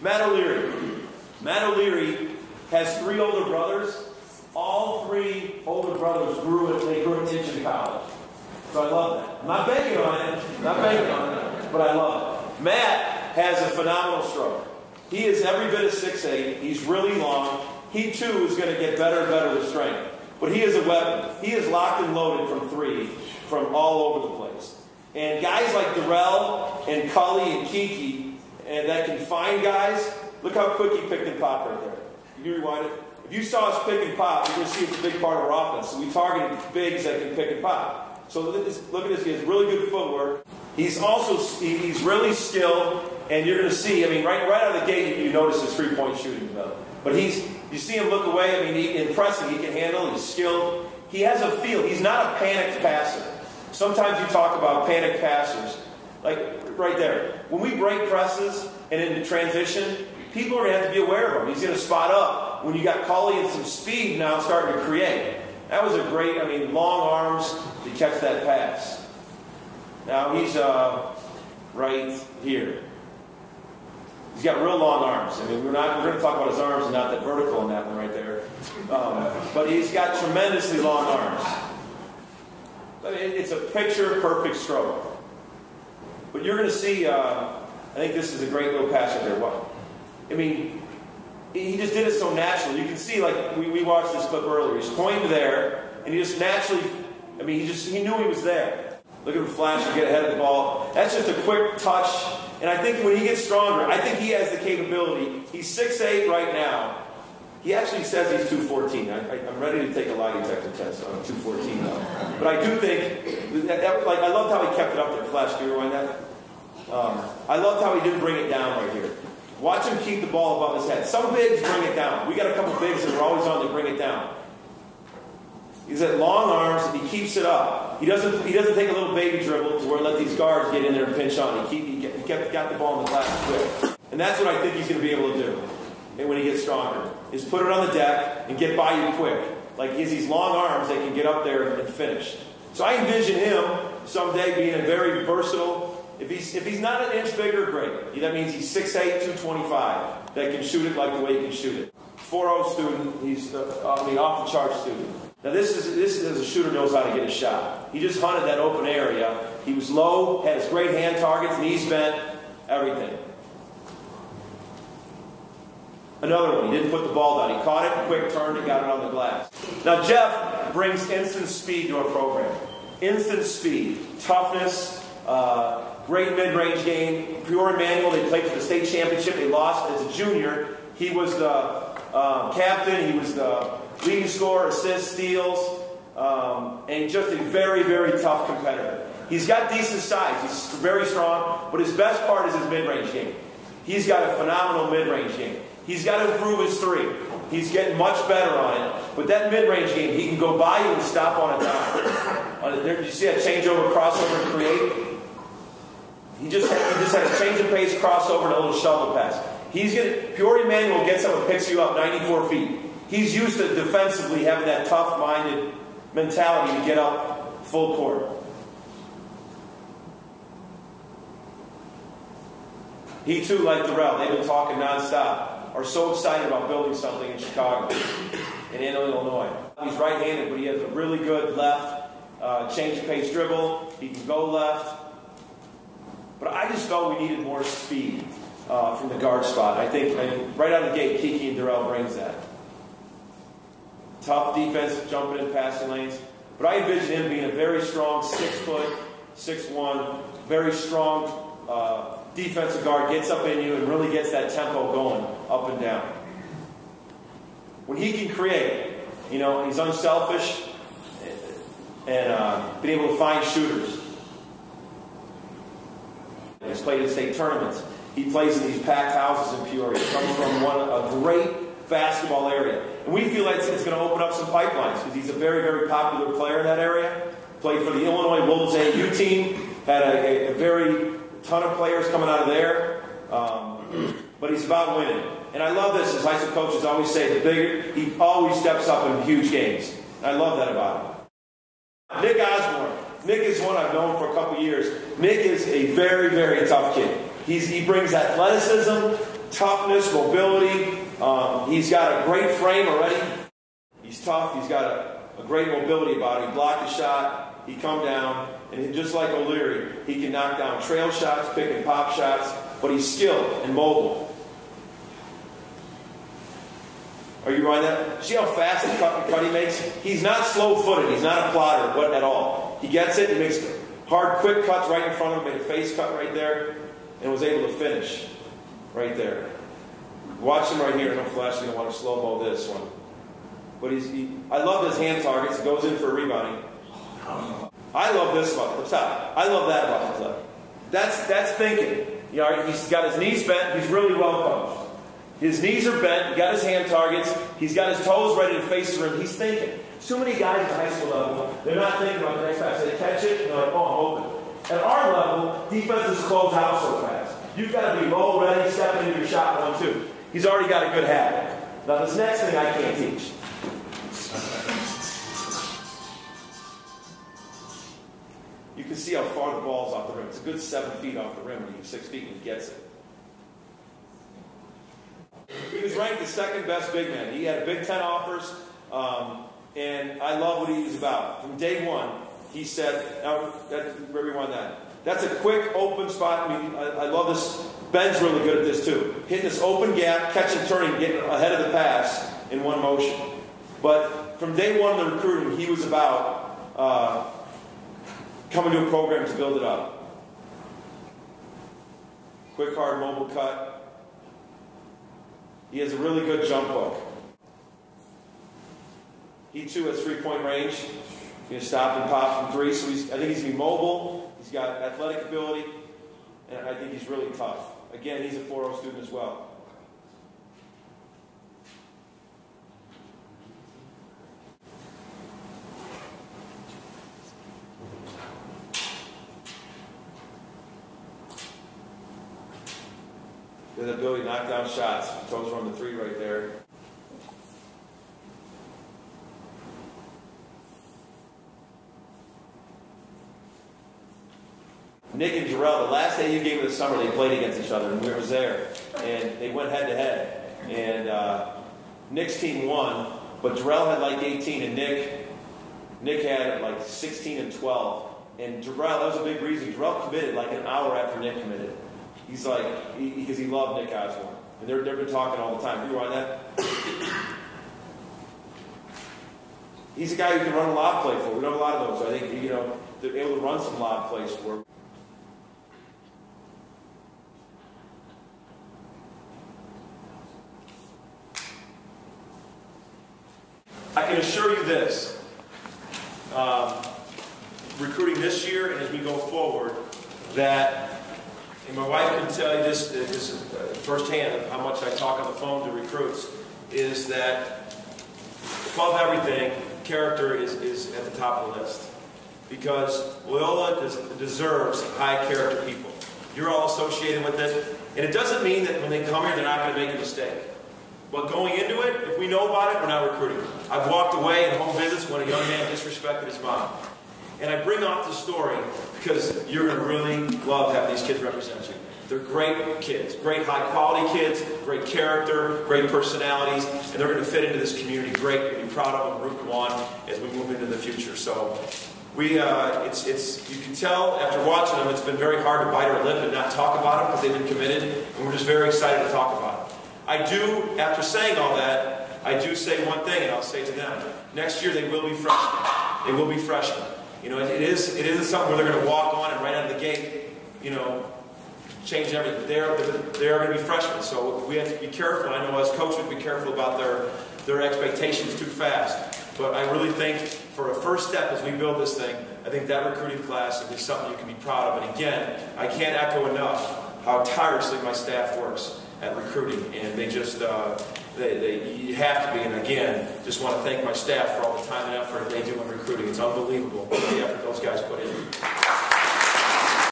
Matt O'Leary. Matt O'Leary has three older brothers. All three older brothers grew it, they grew into college. So I love that. I'm not banking on it, not banking on it, but I love it. Matt has a phenomenal stroke. He is every bit of 6'8. He's really long. He too is going to get better and better with strength. But he is a weapon. He is locked and loaded from three, from all over the place. And guys like Darrell and Cully and Kiki, and that can find guys, look how quick he picked and popped right there. You rewind it. If you saw us pick and pop, you're going to see it's a big part of our offense. So we targeted bigs that can pick and pop. So look at this. Look at this. He has really good footwork. He's also he's really skilled, and you're going to see. I mean, right right out of the gate, you, notice his three point shooting. Though. But he's you see him look away. I mean, he, impressive. He can handle. He's skilled. He has a feel. He's not a panicked passer. Sometimes you talk about panicked passers, like right there. When we break presses and into transition, people are going to have to be aware of him. He's going to spot up when you got Cully and some speed now starting to create. That was a great, I mean, long arms to catch that pass. Now he's uh, right here. He's got real long arms. I mean, we're not we're going to talk about his arms and not that vertical in that one right there. Um, but he's got tremendously long arms. I mean, it's a picture perfect stroke. But you're going to see. Uh, I think this is a great little pass right there. I mean, he just did it so naturally. You can see, like we, we watched this clip earlier. He's pointing there, and he just naturally. I mean, he just he knew he was there. Look at him flash and get ahead of the ball. That's just a quick touch. And I think when he gets stronger, I think he has the capability. He's 6'8 right now. He actually says he's 214. I, am ready to take a lie detector test on 214 now. But I do think, that, that, like, I loved how he kept it up there. Flash, do you rewind that? Um, I loved how he didn't bring it down right here. Watch him keep the ball above his head. Some bigs bring it down. We got a couple bigs that are always on to bring it down. He's at long arms and he keeps it up. He doesn't, he doesn't take a little baby dribble to where let these guards get in there and pinch on. He, keep, he, get, he kept, got the ball in the glass quick. And that's what I think he's going to be able to do and when he gets stronger, is put it on the deck and get by you quick. Like he has these long arms that can get up there and finish. So I envision him someday being a very versatile. If he's, if he's not an inch bigger, great. That means he's 6'8", 225, that can shoot it like the way he can shoot it. 4.0 student, he's, uh, I mean, off the chart student. Now this is this is a shooter knows how to get a shot. He just hunted that open area. He was low, had his great hand targets, knees bent, everything. Another one, he didn't put the ball down. He caught it, quick turned, and got it on the glass. Now, Jeff brings instant speed to our program. Instant speed, toughness, uh, great mid range game. Peoria Manual, they played for the state championship. They lost as a junior. He was the uh, captain, he was the leading scorer, assists, steals, um, and just a very, very tough competitor. He's got decent size, he's very strong, but his best part is his mid range game. He's got a phenomenal mid range game. He's got to improve his three. He's getting much better on it. But that mid-range game, he can go by you and stop on a dime. Did you see that changeover, crossover, create? He just he just had a change of pace, crossover, and a little shovel pass. He's gonna Peoria Manual gets up and picks you up 94 feet. He's used to defensively having that tough-minded mentality to get up full court. He too, like Darrell, they've been talking nonstop are so excited about building something in Chicago, in Illinois. He's right-handed, but he has a really good left uh, change of pace dribble. He can go left. But I just felt we needed more speed uh, from the guard spot. I think right out of the gate, Kiki and Darrell brings that. Tough defense, jumping in passing lanes. But I envision him being a very strong six foot, six one, very strong uh, defensive guard gets up in you and really gets that tempo going up and down. When he can create, you know, he's unselfish and uh, been able to find shooters. He's played in state tournaments. He plays in these packed houses in Peoria. Comes from one a great basketball area. And we feel like it's going to open up some pipelines because he's a very, very popular player in that area. Played for the Illinois Wolves AU team. Had a, a, a very ton of players coming out of there. Um, but he's about winning. And I love this, as high school coaches always say, the bigger, he always steps up in huge games. I love that about him. Nick Osborne. Nick is one I've known for a couple years. Nick is a very, very tough kid. He's, he brings athleticism, toughness, mobility. Um, he's got a great frame already. He's tough. He's got a, a great mobility about him. He blocked a shot. He come down. And just like O'Leary, he can knock down trail shots, pick and pop shots, but he's skilled and mobile. Are you riding that? See how fast the cut, cut he makes? He's not slow-footed. He's not a plotter what, at all. He gets it. He makes hard, quick cuts right in front of him. Made a face cut right there, and was able to finish right there. Watch him right here. No flash. You don't want to slow mo this one. But he's. He, I love his hand targets. He goes in for a rebounding. I love this about stop. I love that about clip. That's that's thinking. You know, he's got his knees bent. He's really well coached. His knees are bent. He got his hand targets. He's got his toes ready to face the rim. He's thinking. Too many guys at high school level, they're not thinking about the next pass. They catch it, and they're like, oh, I'm open. At our level, defenses close out so fast. You've got to be roll ready, stepping into your shot one, two. He's already got a good habit. Now, this next thing I can't teach. can see how far the ball is off the rim. It's a good seven feet off the rim when he's six feet and he gets it. He was ranked the second best big man. He had Big Ten offers, um, and I love what he was about. From day one, he said, now, that, rewind that. That's a quick, open spot. I mean, I, I love this. Ben's really good at this too. Hitting this open gap, catching, turning, getting ahead of the pass in one motion. But from day one of the recruiting, he was about uh, coming to a program to build it up. Quick, hard, mobile cut, he has a really good jump hook. He too has three point range. He can stop and pop from three. So he's, I think he's going to be mobile. He's got athletic ability. And I think he's really tough. Again, he's a 4 student as well. the ability to knock down shots. Toes from the three right there. Nick and Jarrell, the last day you gave of the summer, they played against each other, and we was there. And they went head to head. And uh, Nick's team won, but Jarrell had like 18, and Nick Nick had like 16 and 12. And Jarrell, that was a big reason. Jarrell committed like an hour after Nick committed. He's like, because he, he, loved Nick Osborne. And they've been talking all the time. On that? He's a guy who can run a lob play for. We know a lot of those. So I think, you know, they're able to run some lob plays for. I can assure you this. Um, recruiting this year and as we go forward, that and my wife can tell you this, this uh, firsthand of how much I talk on the phone to recruits, is that above everything, character is, is at the top of the list. Because Loyola des- deserves high character people. You're all associated with it. And it doesn't mean that when they come here, they're not going to make a mistake. But going into it, if we know about it, we're not recruiting. I've walked away in home visits when a young man disrespected his mom. And I bring off the story because you're going to really love having these kids represent you. They're great kids, great high quality kids, great character, great personalities, and they're going to fit into this community great. We'll be proud of them, root one, as we move into the future. So we, uh, it's, it's, you can tell after watching them, it's been very hard to bite our lip and not talk about them because they've been committed, and we're just very excited to talk about them. I do, after saying all that, I do say one thing, and I'll say to them, next year they will be freshmen. They will be freshmen. You know, it, it is it isn't something where they're going to walk on and right out of the gate, you know, change everything. They are they are going to be freshmen, so we have to be careful. I know as coaches, be careful about their their expectations too fast. But I really think for a first step as we build this thing, I think that recruiting class be something you can be proud of. And again, I can't echo enough how tirelessly my staff works at recruiting, and they just uh, they, they, you have to be. And again, just want to thank my staff for all the time and effort they do in recruiting. It's unbelievable the effort those guys put in.